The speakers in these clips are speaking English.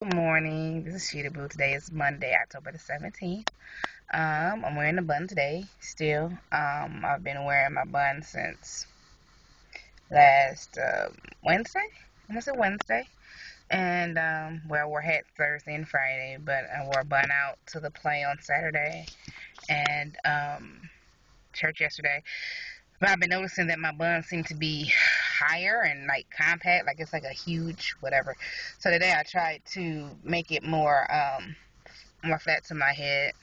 Good morning. This is Sheeta Boo. Today is Monday, October the 17th. Um, I'm wearing a bun today still. Um, I've been wearing my bun since last uh, Wednesday. I want to say Wednesday. And, um, well, I wore hats Thursday and Friday, but I wore a bun out to the play on Saturday and um, church yesterday. But I've been noticing that my buns seem to be higher and like compact, like it's like a huge whatever. So today I tried to make it more um more flat to my head.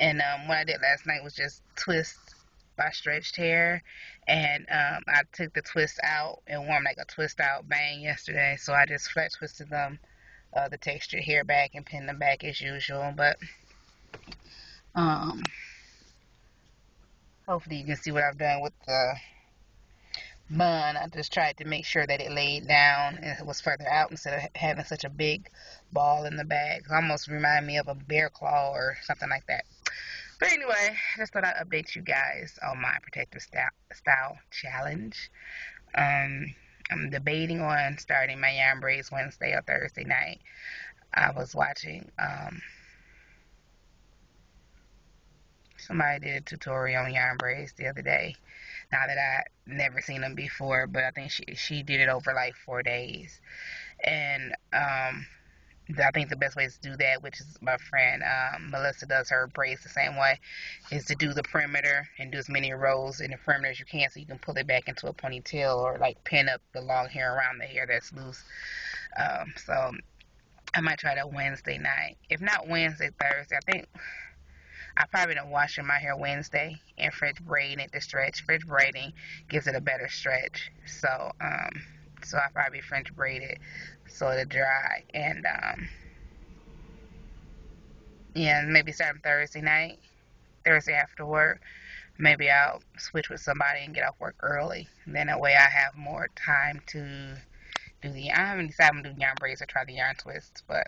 And um what I did last night was just twist my stretched hair and um I took the twist out and wore like a twist out bang yesterday. So I just flat twisted them uh the textured hair back and pinned them back as usual. But um hopefully you can see what I've done with the bun. I just tried to make sure that it laid down and it was further out instead of having such a big ball in the bag. It almost remind me of a bear claw or something like that. But anyway, just thought I'd update you guys on my protective style, challenge. Um, I'm debating on starting my yarn braids Wednesday or Thursday night. I was watching um, somebody did a tutorial on yarn braids the other day now that I never seen them before, but I think she she did it over like four days, and um, I think the best way to do that, which is my friend um, Melissa does her braids the same way, is to do the perimeter and do as many rows in the perimeter as you can, so you can pull it back into a ponytail or like pin up the long hair around the hair that's loose. Um, so I might try that Wednesday night. If not Wednesday, Thursday. I think I probably don't washing my hair Wednesday and French braiding it to stretch. French braiding gives it a better stretch. So, um, so I probably French braid it so it'll dry. And, um, yeah, maybe start Thursday night, Thursday after work. Maybe I'll switch with somebody and get off work early. Then that way I have more time to do the, I haven't decided to do yarn braids or try the yarn twists, but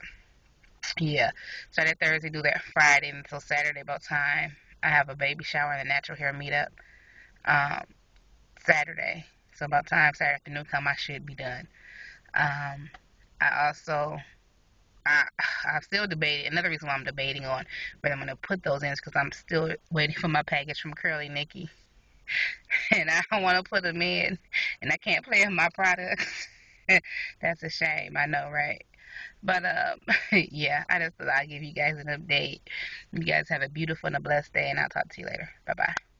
yeah, so that Thursday, do that Friday until Saturday about time. I have a baby shower and a natural hair meetup um, Saturday. So about time Saturday afternoon come, I should be done. Um, I also, I, I'm still debating. Another reason why I'm debating on whether I'm going to put those in is because I'm still waiting for my package from Curly Nikki. and I don't want to put them in, and I can't play with my products. That's a shame, I know, right? But um, yeah, I just thought I'd give you guys an update. You guys have a beautiful and a blessed day, and I'll talk to you later. Bye bye.